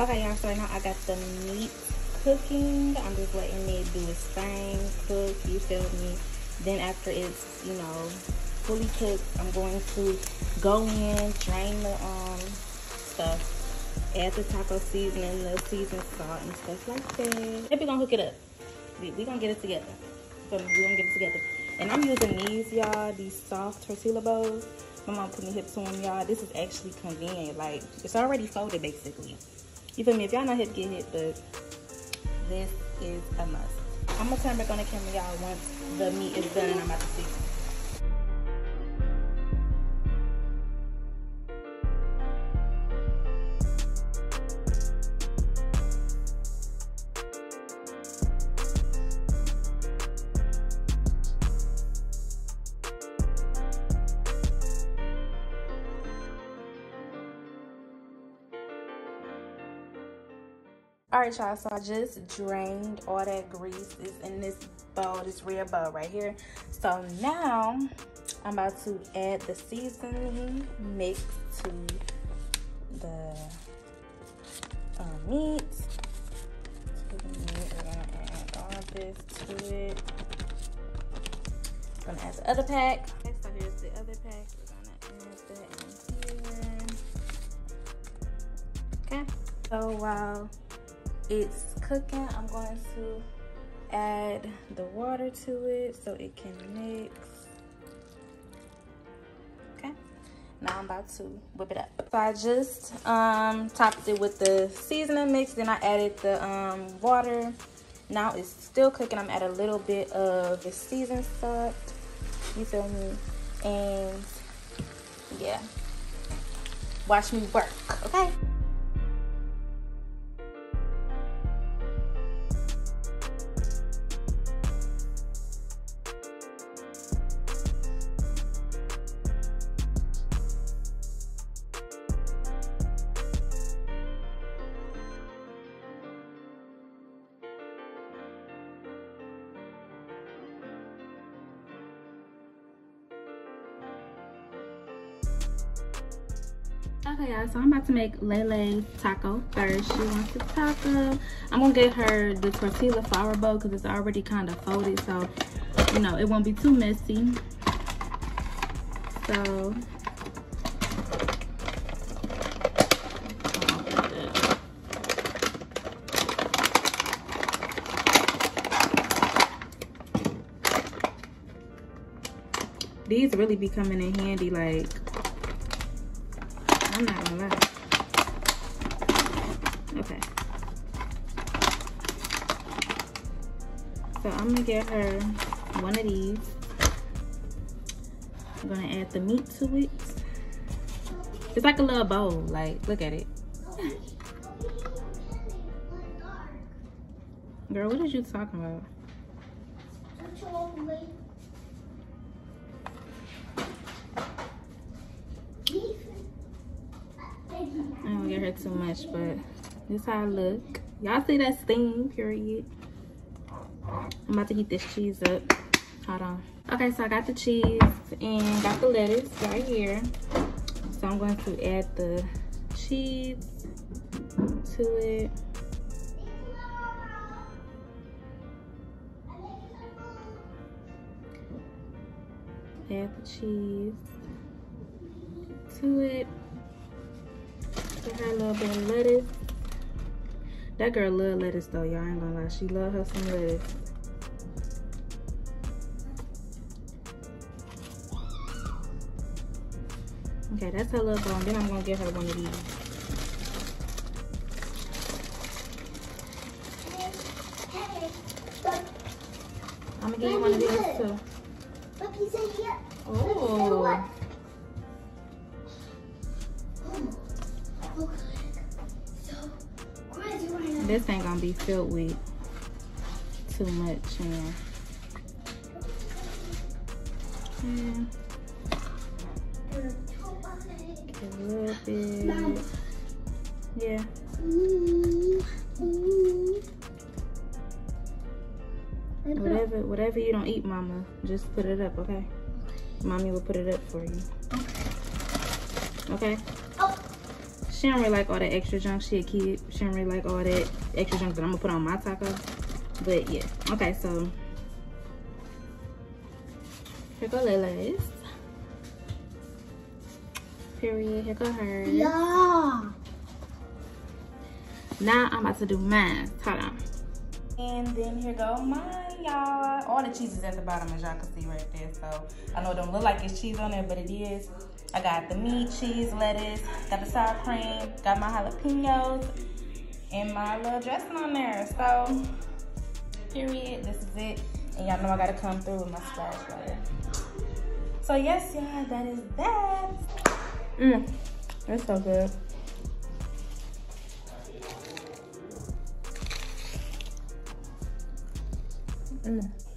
Okay, y'all, so now I got the meat cooking. I'm just letting it do its thing, cook, you feel me? Then after it's, you know, fully cooked, I'm going to go in, drain the um stuff, add the taco seasoning, the seasoned salt and stuff like that. And we're gonna hook it up. We, we gonna get it together. So we gonna get it together. And I'm using these, y'all, these soft tortilla bowls. My mom put me hip to them, y'all. This is actually convenient. Like, it's already folded, basically. Me? If y'all not hit, get hit, but this is a must. I'm gonna turn back on the camera, y'all, once the meat is done and I'm about to see. All right y'all so i just drained all that grease. Is in this bowl this red bowl right here. So now i'm about to add the seasoning mix to the uh, meat. To the meat we're gonna add all of this to it gonna add the other pack. Okay so here's the other pack. We're gonna add that in here. Okay. So while it's cooking, I'm going to add the water to it so it can mix. Okay, now I'm about to whip it up. So I just um, topped it with the seasoning mix, then I added the um, water. Now it's still cooking. I'm adding a little bit of the seasoned salt. You feel me? And yeah, watch me work, okay? Okay, y'all, so I'm about to make Lele taco first. She wants a taco. I'm gonna get her the tortilla flour bowl because it's already kind of folded, so you know it won't be too messy. So these really be coming in handy like I'm not gonna. Okay. So I'm gonna get her one of these. I'm gonna add the meat to it. It's like a little bowl, like, look at it. Girl, what are you talking about? Get her too much, but this how I look. Y'all see that steam, period. I'm about to heat this cheese up. Hold on. Okay, so I got the cheese and got the lettuce right here. So I'm going to add the cheese to it. Add the cheese to it. Her a little bit of lettuce. That girl love lettuce though, y'all ain't gonna lie. She love her some lettuce. Okay, that's her little bone. Then I'm gonna give her one of these. I'm gonna give you one of these too. Oh. This ain't gonna be filled with too much. Yeah. A little bit. Yeah. Whatever, whatever you don't eat, Mama, just put it up, okay? Mommy will put it up for you. Okay? She don't really like all that extra junk. She a kid. She don't really like all that extra junk that I'm gonna put on my taco. But yeah. Okay, so here go. Period. Here go hers. Yeah. Now I'm about to do mine. Hold on. And then here go mine, y'all. All the cheese is at the bottom, as y'all can see right there. So I know it don't look like it's cheese on there, but it is. I got the meat, cheese, lettuce, got the sour cream, got my jalapenos, and my little dressing on there. So, period. This is it. And y'all know I gotta come through with my splash butter. So yes, y'all, that is that. Mmm, that's so good. Mm.